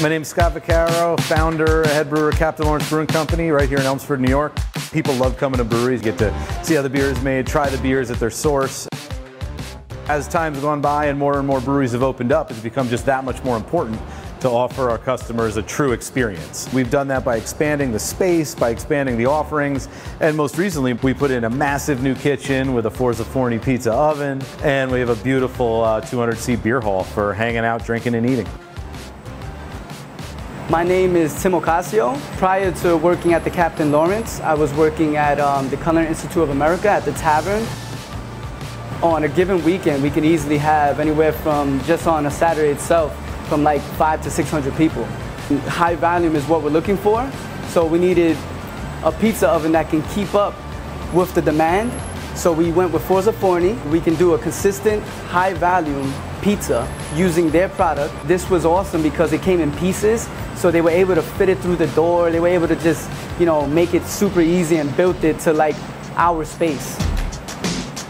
My name's Scott Vaccaro, founder, head brewer, Captain Lawrence Brewing Company, right here in Elmsford, New York. People love coming to breweries, get to see how the beer is made, try the beers at their source. As time's gone by and more and more breweries have opened up, it's become just that much more important to offer our customers a true experience. We've done that by expanding the space, by expanding the offerings, and most recently we put in a massive new kitchen with a Forza Forni pizza oven, and we have a beautiful uh, 200 seat beer hall for hanging out, drinking, and eating. My name is Tim Ocasio. Prior to working at the Captain Lawrence, I was working at um, the Culinary Institute of America at the Tavern. On a given weekend, we can easily have anywhere from just on a Saturday itself, from like five to 600 people. High volume is what we're looking for, so we needed a pizza oven that can keep up with the demand. So we went with Forza Forni. We can do a consistent, high volume pizza using their product. This was awesome because it came in pieces, so they were able to fit it through the door. They were able to just, you know, make it super easy and built it to like our space.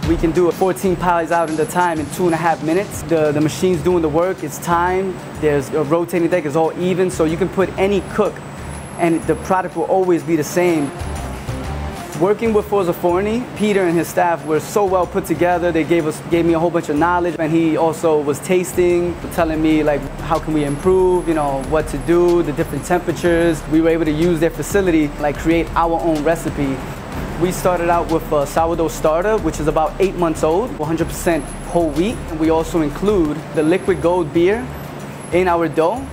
We can do 14 pies out in the time in two and a half minutes. The, the machine's doing the work, it's time. There's a rotating deck, it's all even, so you can put any cook and the product will always be the same. Working with Forza Forni, Peter and his staff were so well put together. They gave us gave me a whole bunch of knowledge and he also was tasting, telling me like how can we improve, you know, what to do, the different temperatures. We were able to use their facility, like create our own recipe we started out with a sourdough starter, which is about eight months old, 100% whole wheat. And we also include the liquid gold beer in our dough.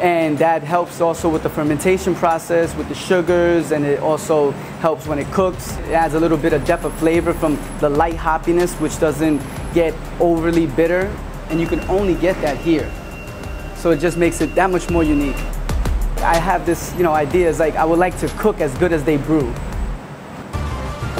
And that helps also with the fermentation process, with the sugars, and it also helps when it cooks. It adds a little bit of depth of flavor from the light hoppiness, which doesn't get overly bitter. And you can only get that here. So it just makes it that much more unique. I have this, you know, idea is like I would like to cook as good as they brew.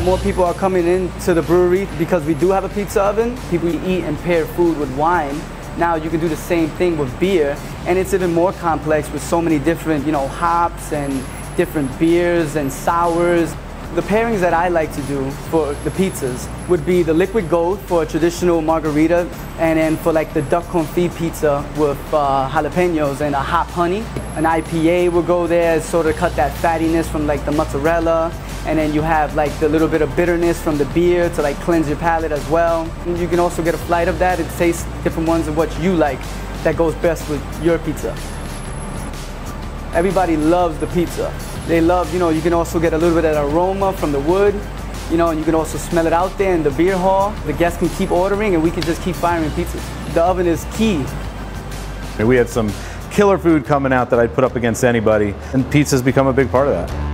More people are coming into the brewery because we do have a pizza oven. People eat and pair food with wine. Now you can do the same thing with beer, and it's even more complex with so many different, you know, hops and different beers and sours. The pairings that I like to do for the pizzas would be the liquid gold for a traditional margherita, and then for like the duck confit pizza with uh, jalapenos and a hot honey. An IPA will go there, sort of cut that fattiness from like the mozzarella, and then you have like the little bit of bitterness from the beer to like cleanse your palate as well. And you can also get a flight of that. It tastes different ones of what you like that goes best with your pizza. Everybody loves the pizza. They love, you know, you can also get a little bit of aroma from the wood, you know, and you can also smell it out there in the beer hall. The guests can keep ordering and we can just keep firing pizzas. The oven is key. We had some killer food coming out that I'd put up against anybody, and pizza's become a big part of that.